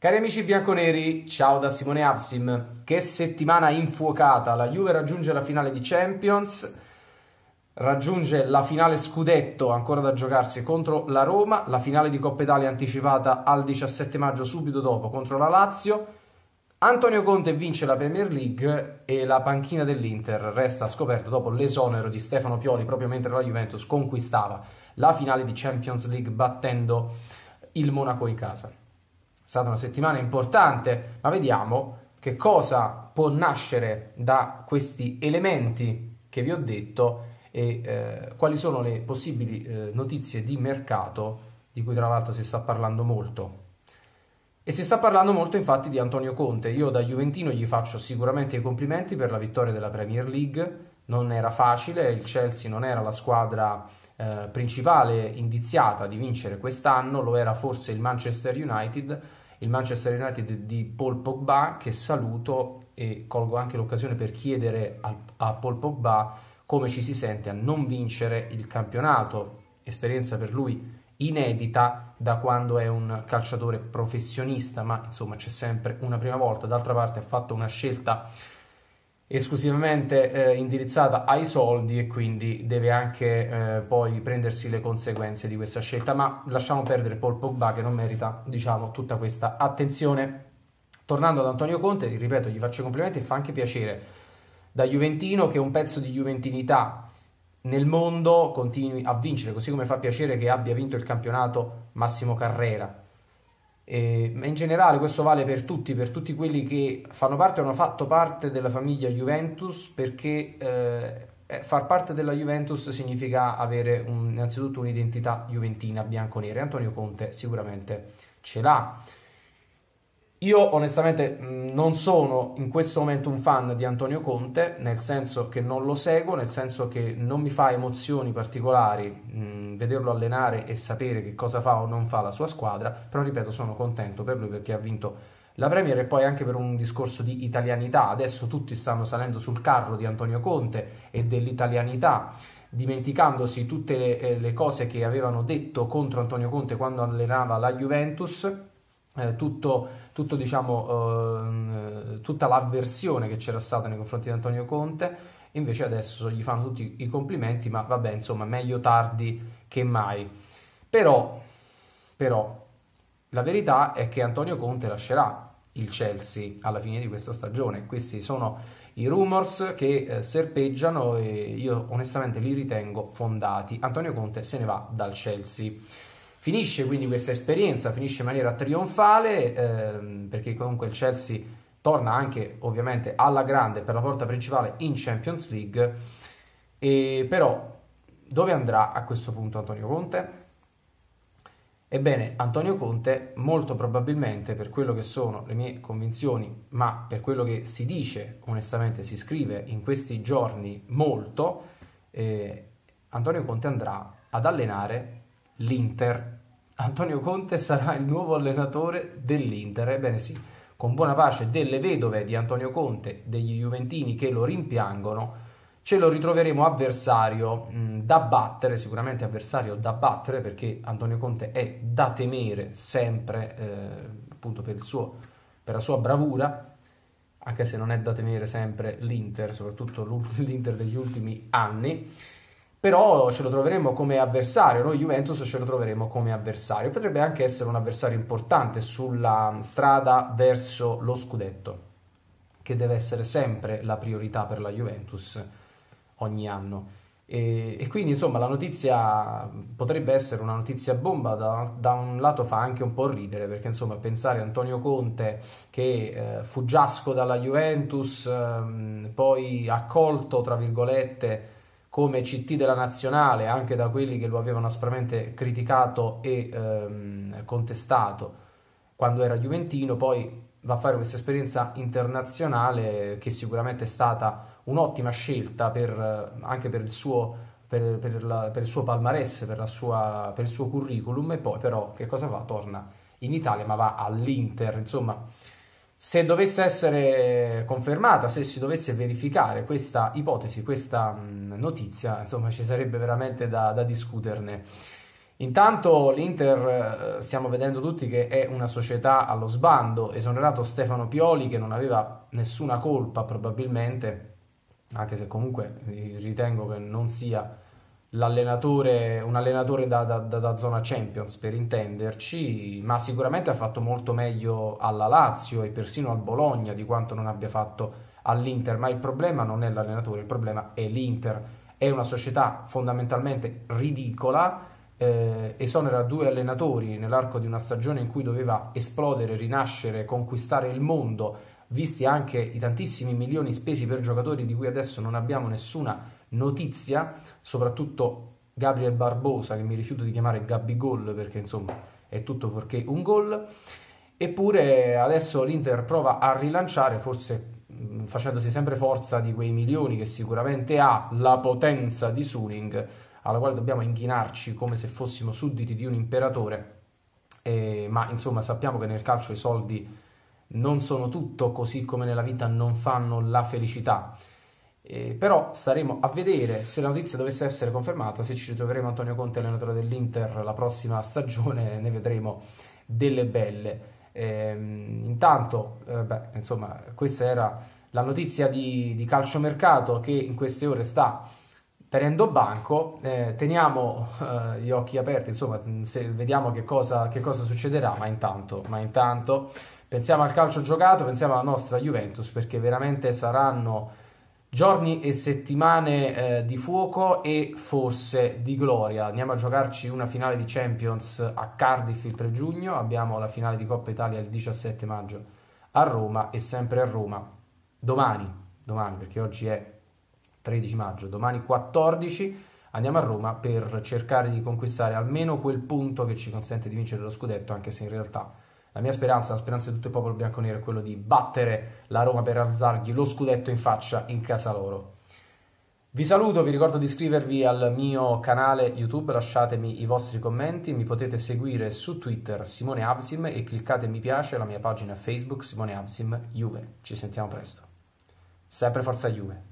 Cari amici bianconeri, ciao da Simone Absim. Che settimana infuocata! La Juve raggiunge la finale di Champions, raggiunge la finale scudetto ancora da giocarsi contro la Roma, la finale di Coppa Italia anticipata al 17 maggio subito dopo contro la Lazio. Antonio Conte vince la Premier League e la panchina dell'Inter resta scoperta dopo l'esonero di Stefano Pioli proprio mentre la Juventus conquistava la finale di Champions League battendo il Monaco in casa stata una settimana importante, ma vediamo che cosa può nascere da questi elementi che vi ho detto e eh, quali sono le possibili eh, notizie di mercato di cui tra l'altro si sta parlando molto. E si sta parlando molto infatti di Antonio Conte. Io da Juventino gli faccio sicuramente i complimenti per la vittoria della Premier League. Non era facile, il Chelsea non era la squadra eh, principale indiziata di vincere quest'anno, lo era forse il Manchester United il Manchester United di Paul Pogba che saluto e colgo anche l'occasione per chiedere a, a Paul Pogba come ci si sente a non vincere il campionato, esperienza per lui inedita da quando è un calciatore professionista, ma insomma c'è sempre una prima volta, d'altra parte ha fatto una scelta esclusivamente eh, indirizzata ai soldi e quindi deve anche eh, poi prendersi le conseguenze di questa scelta, ma lasciamo perdere Paul Pogba che non merita, diciamo, tutta questa attenzione. Tornando ad Antonio Conte, ripeto, gli faccio complimenti e fa anche piacere da Juventino che un pezzo di juventinità nel mondo continui a vincere, così come fa piacere che abbia vinto il campionato Massimo Carrera eh, in generale questo vale per tutti, per tutti quelli che fanno parte o hanno fatto parte della famiglia Juventus, perché eh, eh, far parte della Juventus significa avere un, innanzitutto un'identità juventina bianconera. Antonio Conte sicuramente ce l'ha. Io onestamente non sono in questo momento un fan di Antonio Conte, nel senso che non lo seguo, nel senso che non mi fa emozioni particolari mh, vederlo allenare e sapere che cosa fa o non fa la sua squadra, però ripeto sono contento per lui perché ha vinto la Premier e poi anche per un discorso di italianità. Adesso tutti stanno salendo sul carro di Antonio Conte e dell'italianità dimenticandosi tutte le, eh, le cose che avevano detto contro Antonio Conte quando allenava la Juventus eh, tutto, tutto, diciamo, eh, tutta l'avversione che c'era stata nei confronti di Antonio Conte, invece adesso gli fanno tutti i complimenti, ma vabbè, insomma, meglio tardi che mai. Però, però, la verità è che Antonio Conte lascerà il Chelsea alla fine di questa stagione. Questi sono i rumors che eh, serpeggiano e io onestamente li ritengo fondati. Antonio Conte se ne va dal Chelsea. Finisce quindi questa esperienza, finisce in maniera trionfale, ehm, perché comunque il Chelsea torna anche ovviamente alla grande per la porta principale in Champions League, e però dove andrà a questo punto Antonio Conte? Ebbene, Antonio Conte molto probabilmente per quello che sono le mie convinzioni, ma per quello che si dice, onestamente si scrive in questi giorni molto, eh, Antonio Conte andrà ad allenare l'Inter. Antonio Conte sarà il nuovo allenatore dell'Inter. Ebbene sì, con buona pace delle vedove di Antonio Conte, degli Juventini che lo rimpiangono, ce lo ritroveremo avversario mh, da battere, sicuramente avversario da battere perché Antonio Conte è da temere sempre eh, appunto per, suo, per la sua bravura, anche se non è da temere sempre l'Inter, soprattutto l'Inter degli ultimi anni però ce lo troveremo come avversario, noi Juventus ce lo troveremo come avversario, potrebbe anche essere un avversario importante sulla strada verso lo scudetto, che deve essere sempre la priorità per la Juventus ogni anno. E, e quindi insomma la notizia potrebbe essere una notizia bomba, da, da, un lato fa anche un po' ridere, perché insomma pensare a Antonio Conte che eh, fu giasco dalla Juventus, eh, poi accolto tra virgolette come CT della nazionale anche da quelli che lo avevano aspramente criticato e ehm, contestato quando era Juventino, poi va a fare questa esperienza internazionale che sicuramente è stata un'ottima scelta per, anche per il suo, per, per, la, per il suo palmarès, per, sua, per il suo curriculum e poi però che cosa fa? Torna in Italia ma va all'Inter, insomma se dovesse essere confermata, se si dovesse verificare questa ipotesi, questa notizia, insomma ci sarebbe veramente da, da discuterne. Intanto l'Inter eh, stiamo vedendo tutti che è una società allo sbando, esonerato Stefano Pioli che non aveva nessuna colpa probabilmente, anche se comunque ritengo che non sia l'allenatore, un allenatore da, da, da, zona Champions per intenderci, ma sicuramente ha fatto molto meglio alla Lazio e persino al Bologna di quanto non abbia fatto all'Inter, ma il problema non è l'allenatore, il problema è l'Inter, è una società fondamentalmente ridicola eh, esonera due allenatori nell'arco di una stagione in cui doveva esplodere, rinascere, conquistare il mondo, visti anche i tantissimi milioni spesi per giocatori di cui adesso non abbiamo nessuna notizia, soprattutto Gabriel Barbosa che mi rifiuto di chiamare Gabigol perché insomma è tutto fuorché un gol. Eppure adesso l'Inter prova a rilanciare, forse facendosi sempre forza di quei milioni che sicuramente ha la potenza di Suning alla quale dobbiamo inchinarci come se fossimo sudditi di un imperatore, eh, ma insomma sappiamo che nel calcio i soldi non sono tutto, così come nella vita non fanno la felicità. Eh, però staremo a vedere se la notizia dovesse essere confermata, se ci ritroveremo Antonio Conte allenatore dell'Inter la prossima stagione, ne vedremo delle belle. Eh, intanto, eh, beh, insomma, questa era la notizia di, di calciomercato che in queste ore sta tenendo banco, eh, teniamo eh, gli occhi aperti, insomma, se, vediamo che cosa, che cosa succederà, ma intanto, ma intanto pensiamo al calcio giocato, pensiamo alla nostra Juventus, perché veramente saranno giorni e settimane eh, di fuoco e forse di gloria. Andiamo a giocarci una finale di Champions a Cardiff il 3 giugno, abbiamo la finale di Coppa Italia il 17 maggio a Roma e sempre a Roma domani, domani perché oggi è 13 maggio, domani 14 andiamo a Roma per cercare di conquistare almeno quel punto che ci consente di vincere lo scudetto, anche se in realtà la mia speranza, la speranza di tutto il popolo bianco-nero è quello di battere la Roma per alzargli lo scudetto in faccia in casa loro. Vi saluto, vi ricordo di iscrivervi al mio canale YouTube, lasciatemi i vostri commenti, mi potete seguire su Twitter Simone Absim e cliccate mi piace alla mia pagina Facebook Simone Absim Juve. Ci sentiamo presto. Sempre forza Juve.